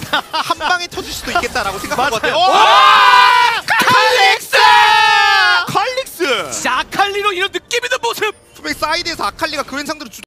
한 방에 터질 수도 있겠다라고 생각한 것 같아요. 와! 칼릭스! 칼릭스! 자 아칼리로 이런 느낌 있는 모습 투백 사이드에서 아칼리가 그랜 상대로 주...